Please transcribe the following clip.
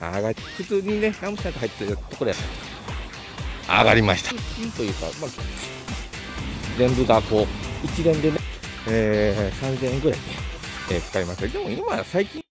上がり普通にねラムスタんが入ってるところや上がりました。というか、まあ、全部がこう一連でね、えー、3000円ぐらい、えー、使いました。でも今最近